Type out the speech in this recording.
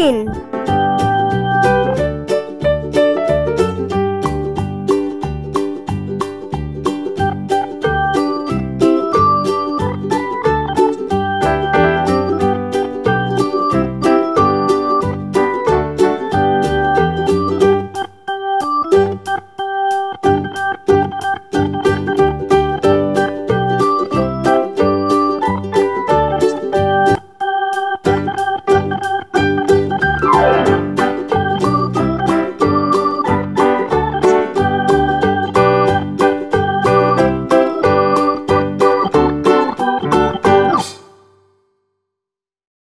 Green